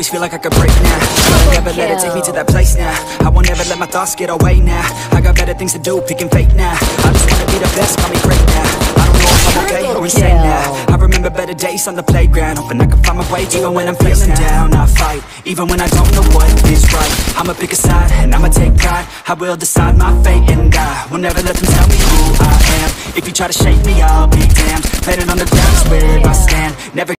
always feel like I could break now. I won't ever let it take me to that place now. I won't ever let my thoughts get away now. I got better things to do, picking fate now. I just wanna be the best, call me great now. I don't know if I'm okay or insane now. I remember better days on the playground Hoping I can find my way even when I'm feeling down I fight, even when I don't know what is right. I'ma pick a side, and I'ma take pride. I will decide my fate and I will never let them tell me who I am. If you try to shake me, I'll be damned